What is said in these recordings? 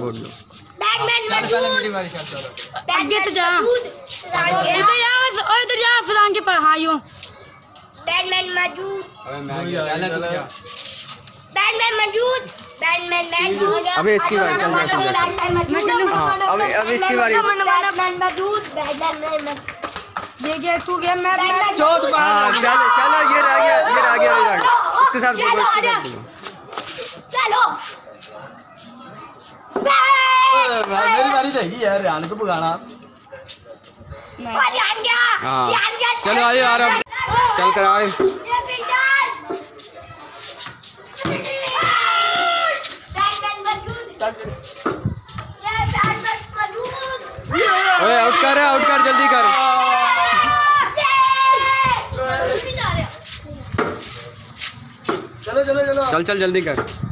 बोल दो। बैटमैन चल पहले मौजूद मेरी बारी चल चलो आगे तो जा। इधर जा ओ इधर जा फलान के पास। हाँ बैटमैन मौजूद चल। बैटमैन मौजूद बैटमैन मौजूद अबे इसकी बारी, चल जा, चल चल। हाँ, अबे- अबे इसकी बारी। बैटमैन मौजूद बैटमैन मौजूद ये गया तू गया मैं मैं चौथ हाँ चलो चलो ये रह गया ये रह गया इसके साथ बोलो मेरी बारी यार को हाँ। चलो आइए आराम चल कर आए ओए आउट कर आउट कर जल्दी कर चलो चलो चलो चल चल जल्दी कर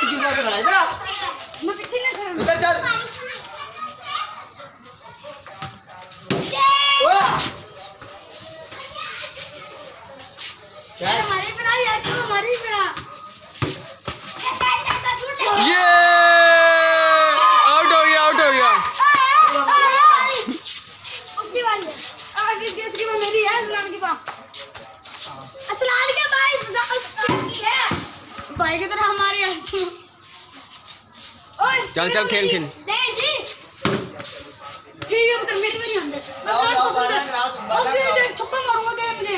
किसी का कर इधर मैं पीछे ना खड़ा इधर चल ओए बना यार तू हमारी बना हो वो मेरी है के पास। असलान असलान की है भाई की तरह हमारी चल चल खेल खेल। ठीक है अंदर। मैं थप्पड़ मारूँगा अपने।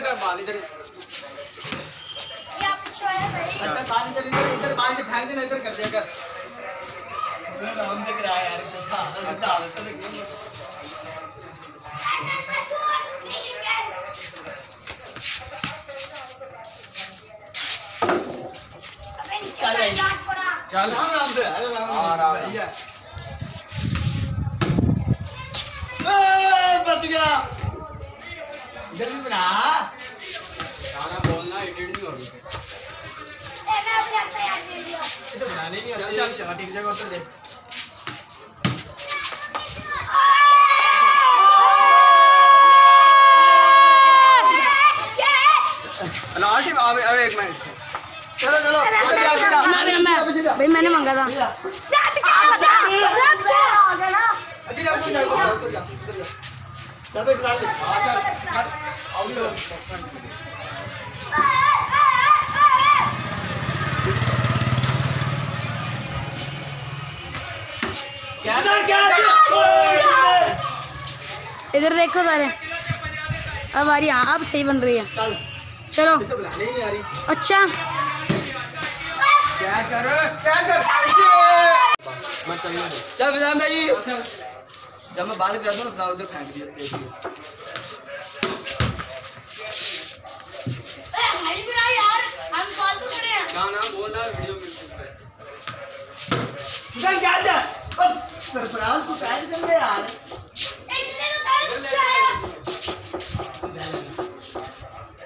इधर बाल इधर चल चल बाल इधर इधर इधर बाल से फेंक देना इधर कर दिया कर। हम से गिरा यार हाँ, चल। चल चल चल। राम राम से। अरे राम हाँ, राम, राम। सही है। बच गया। तो बनाने नहीं आती चल, चल। ठीक जगह उतर दे लास्ट ही अबे अबे एक मिनट चलो चलो भाई मैंने मांगा था जा जा जा जा इधर देखो सारे। अब आ रही हाँ अब सही बन रही है। चलो। इसे बनाने नहीं आ रही। अच्छा। क्या क्या कर मैं चल विधान भाई। जब मैं बाल गिरा दूँ ना उधर फेंक दिया देख लियो। यार हम फालतू खड़े हैं। गाना बोलना वीडियो में इधर क्या जा अब सरफराज को कर ले यार।